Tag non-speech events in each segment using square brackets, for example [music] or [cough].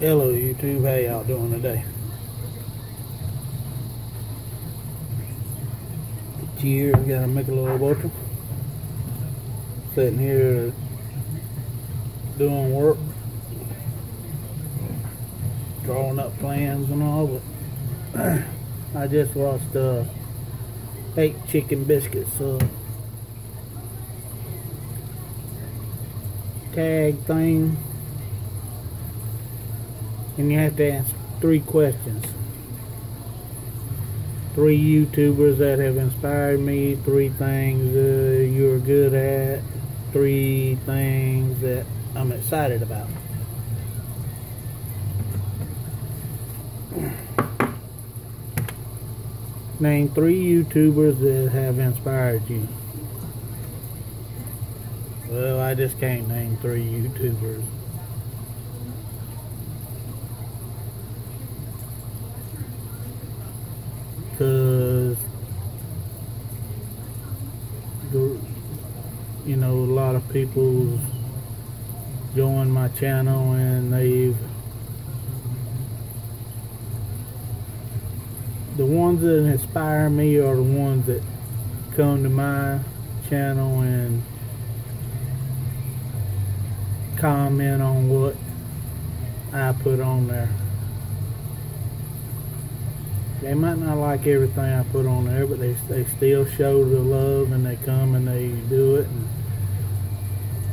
Hello YouTube, how y'all doing today? Cheers, got to make a Michelob Ultra. Sitting here doing work, drawing up plans and all, but [clears throat] I just lost uh, eight chicken biscuits So tag thing and you have to ask three questions. Three YouTubers that have inspired me, three things uh, you're good at, three things that I'm excited about. Name three YouTubers that have inspired you. Well, I just can't name three YouTubers. because the you know a lot of people join my channel and they've the ones that inspire me are the ones that come to my channel and comment on what I put on there. They might not like everything I put on there, but they, they still show the love and they come and they do it. And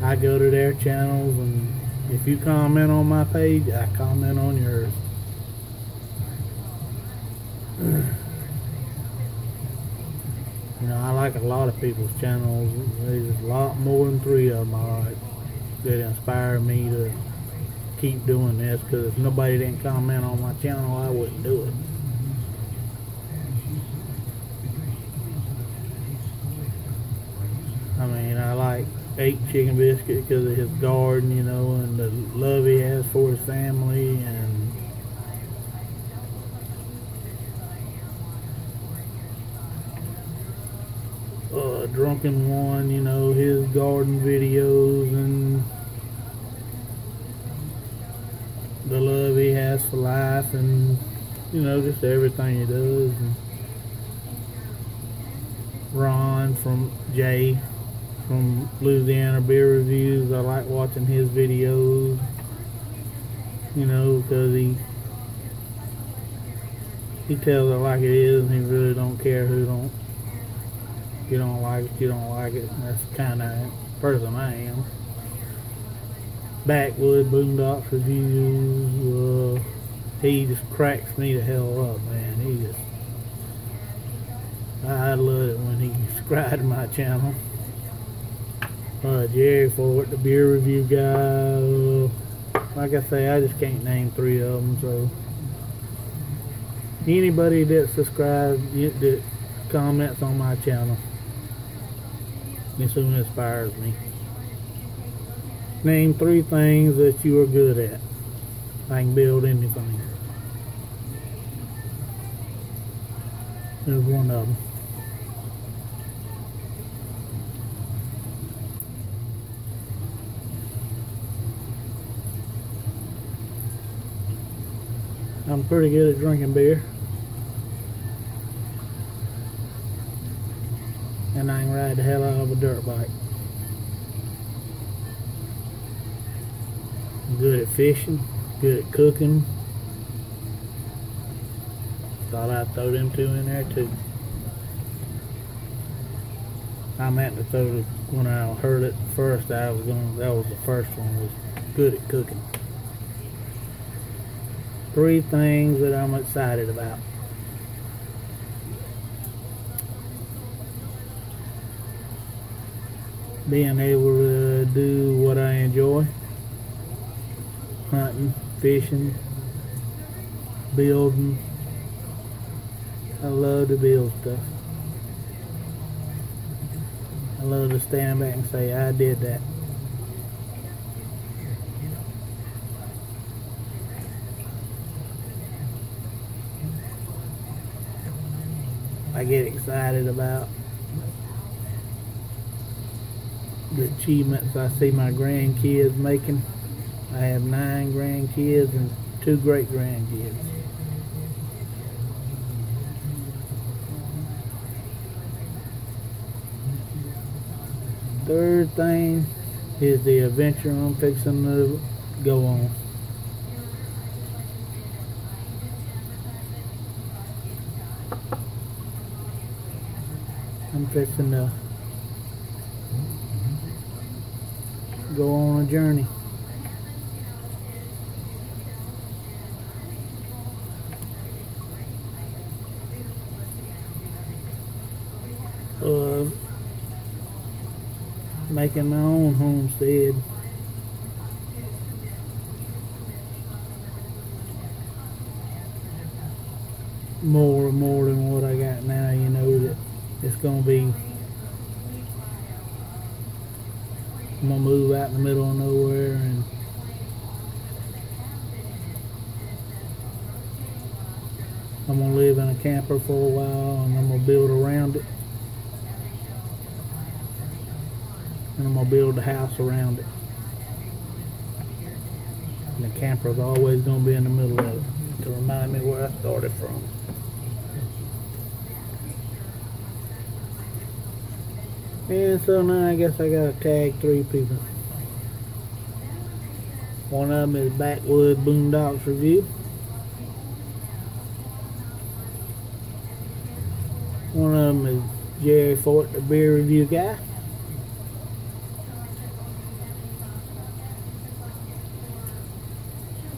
I go to their channels and if you comment on my page, I comment on yours. [clears throat] You know, I like a lot of people's channels. There's a lot more than three of them, alright, that inspire me to keep doing this because if nobody didn't comment on my channel, I wouldn't do it. I mean, I like eight chicken biscuit because of his garden, you know, and the love he has for his family and drunken one, you know, his garden videos and the love he has for life and you know just everything he does. And Ron from Jay from Louisiana Beer Reviews. I like watching his videos, you know, because he he tells it like it is, and he really don't care who don't. You don't like it, you don't like it. That's kind of person I am. Backwood Boondocks Reviews. Uh, he just cracks me the hell up, man. He just. I love it when he [laughs] subscribed to my channel uh, Jerry Fort, the beer review guy. Uh, like I say, I just can't name three of them. So anybody that subscribes, that comments on my channel, this one inspires me. Name three things that you are good at. I can build anything. There's one of them. I'm pretty good at drinking beer. And I can ride the hell out of a dirt bike. I'm good at fishing, good at cooking. Thought I'd throw them two in there too. I meant to throw the, when I heard it first, I was going that was the first one, was good at cooking three things that I'm excited about. Being able to do what I enjoy. Hunting, fishing, building. I love to build stuff. I love to stand back and say, I did that. I get excited about the achievements I see my grandkids making. I have nine grandkids and two great grandkids. Third thing is the adventure I'm fixing to go on. I'm fixing go on a journey. Of making my own homestead. More and more than what I got now, you know it's gonna be I'm gonna move out in the middle of nowhere and I'm gonna live in a camper for a while and I'm gonna build around it. And I'm gonna build a house around it. And the camper's always gonna be in the middle of it to remind me where I started from. And so now I guess I gotta tag three people. One of them is Backwood Boondocks Review. One of them is Jerry Fort, the beer review guy.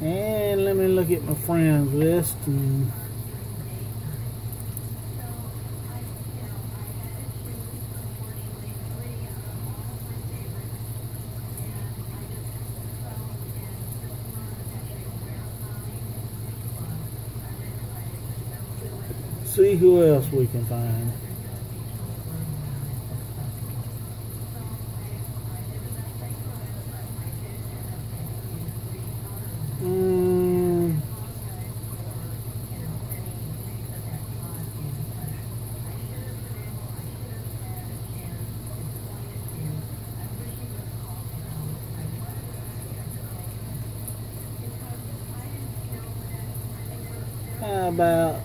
And let me look at my friends list and see who else we can find. Mm. How about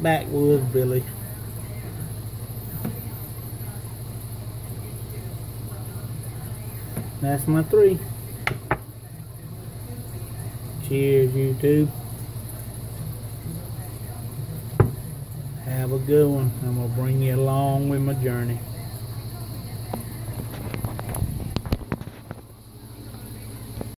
Backwoods Billy? That's my three. Cheers, YouTube. Have a good one. I'm going to bring you along with my journey.